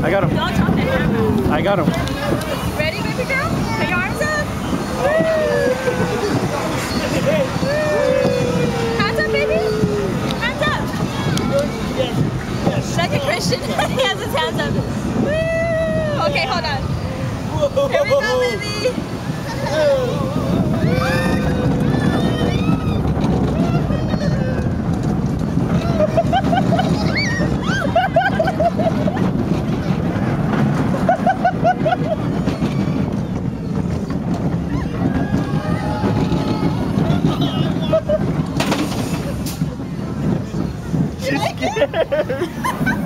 I got him. Don't talk to him. I got him. Ready, baby girl? Put your arms up. Hands up, baby. Hands up. Like a Christian. he has his hands up. Woo. Okay, hold on. Here we go, baby. She's scared.